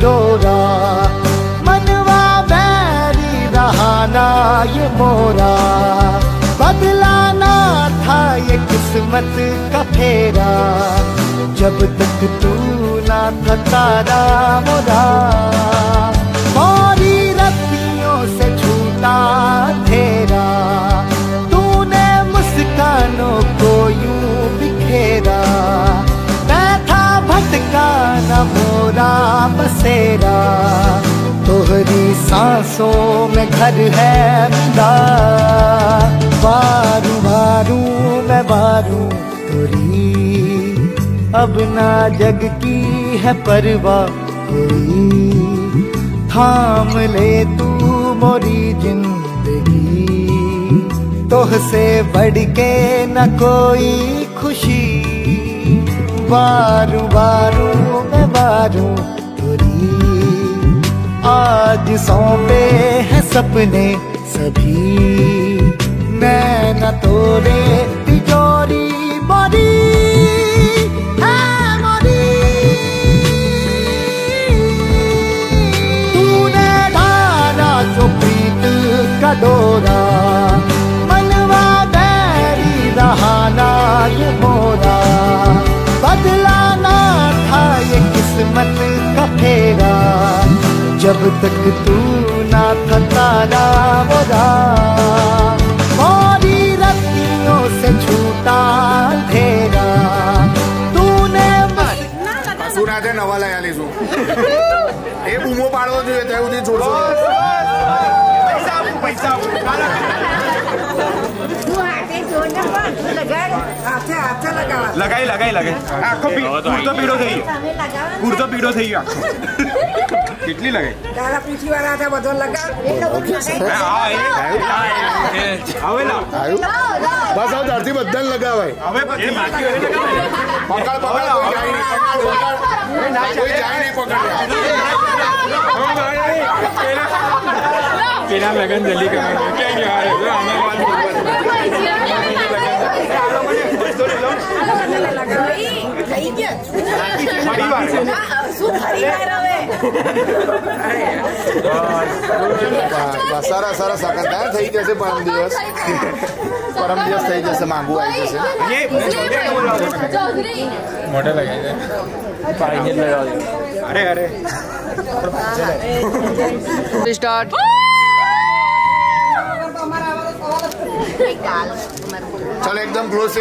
डोरा। मनवा बैरी रहाना ये मोरा। बदलाना था ये किस्मत का फेरा। जब तक तू ना था तारा मोरा। बसेरा तोहरी सांसों में घर है मिला बारू बारू मैं बारू तोरी। अब ना जग की है परवाह कोई थाम ले तू मोरी ज़िंदगी। तोह से बढ़ के न कोई खुशी। बारू बारू मैं बारू आज सौंपे हैं सपने सभी। मैं न तोड़े तिजोरी मोरी। है तूने धारा जो प्रीत का डोरा जब तक तू ना था तारा मोरा मोरी रत्तियों से छूटा तेरा तूने मुझ- શું ના છે નવા લઈ આલીશું એ બૂમો પાડવો જોઈએ ત્યાં સુધી છોડશો તું હાથે જોડને પણ લગાડ હાથે હાથે લગાવવા લગાઈ લગાઈ લગાઈ આખો પી- કુર્તો પીળો થઈ ગયો તમે લગાવો કુર્તો પીળો થઈ ગયો આખો કેટલી લગાઈ તારા પીઠી વાળા હાથે બધો લગાવ એટલે બધું લગાવી હા, એ- હવે લાવ આવ્યું બસ હવે ત્યારથી બધાને લગાવાય હવે પછી બાકી હોય એટલે પકડ પકડ કોઈ જાય નહીં પકડ પકડ કોઈ જાય નહીં પકડ પેલા લગન જલ્દી કરવાનું ક્યાં ગયા અરે, જો આમાં વાત લઈ ગયા ફરી વાર શું ફરી વાર હવે બસ સરસ સરસ સકન થાય થઈ જશે પરમ દિવસ પરમ દિવસ થઈ જશે માંગુ આવી જશે મોઢે લગાઈ દે અરે અરે સ્ટાર્ટ ચાલો એકદમ ક્લોઝ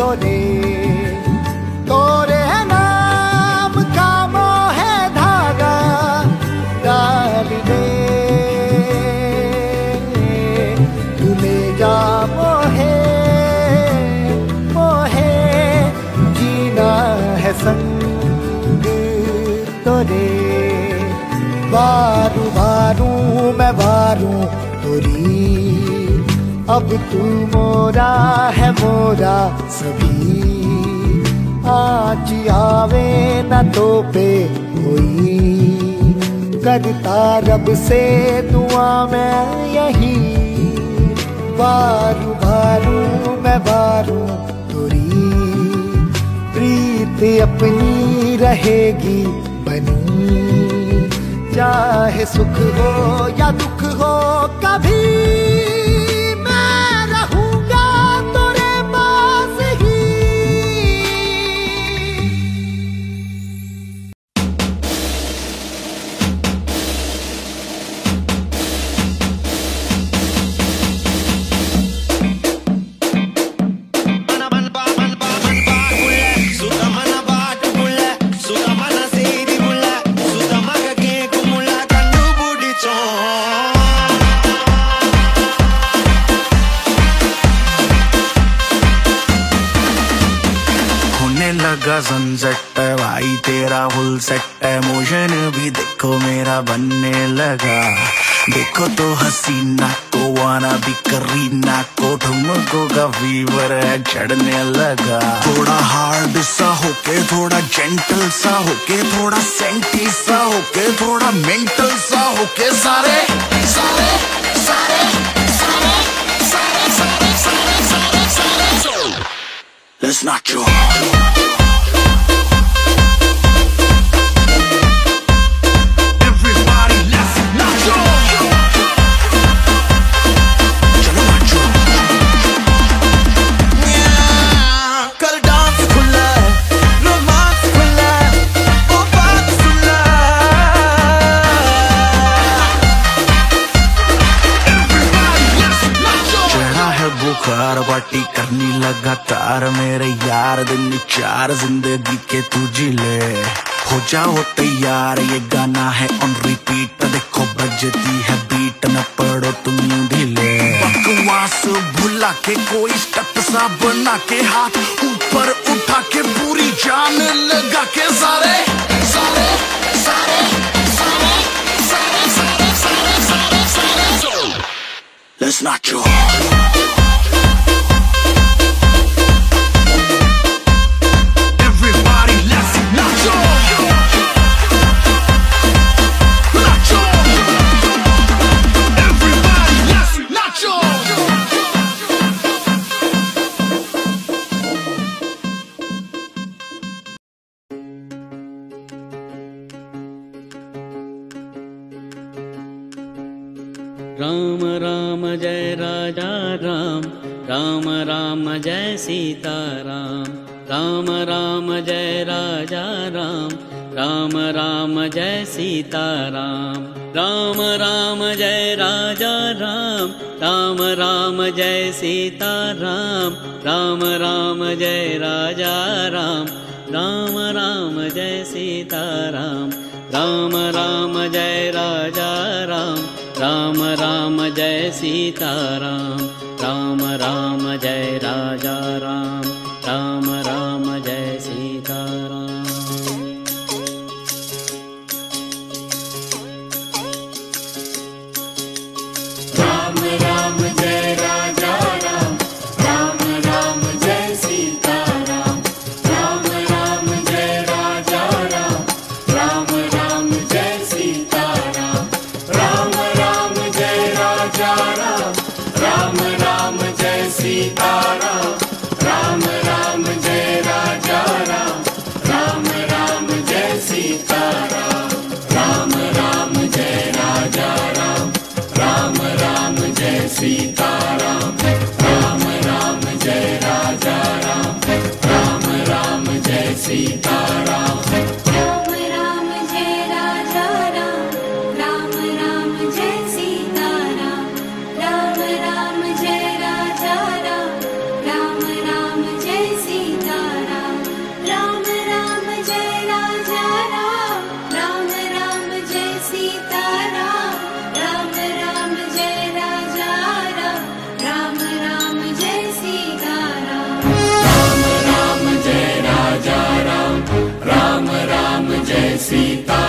तोरे। तोरे है नाम का मोहे धागा, डाल दे। तू जा मोहे मोहे, जीना है संग तोरे। बारू बारू मैं बारू, तोरी अब तू मोरा है मोरा सभी। आज आवे न तो पे कोई। करता रब से दुआ मैं यही। बारू बारू मैं बारू तुरी। प्रीत अपनी रहेगी बनी। चाहे सुख हो या दुख हो कभी। लगा सनसेट है भाई तेरा फुल सेट है मोशन भी देखो मेरा बनने लगा देखो तो हसीना को वाना भी करीना को ठुमको का फीवर है चढ़ने लगा थोड़ा हार्ड सा होके थोड़ा जेंटल सा होके थोड़ा सेंटी सा होके थोड़ा मेंटल सा होके सारे सारे सारे सारे सारे Let's not joke. करनी लगातार मेरे यार दिन चार ज़िंदगी के तू ज़िले हो जाओ तैयार ये गाना है ऑन रिपीट देखो बजती है बीट न पड़ो तुम ढीले बकवास भुला के कोई स्टेप सा बना के हाथ ऊपर उठा के पूरी जान लगा के सारे सारे सारे सारे सारे सारे सारे सारे Let's not joke. जय सीता राम राम जय राजा राम। राम राम जय सीता राम राम जय राजा राम। राम राम जय सीता राम राम जय राजा राम। राम राम जय सीता राम राम राम जय राजा राम राम राम जय सीता राम राम राम जय राजा राम। राम राम जय Sita.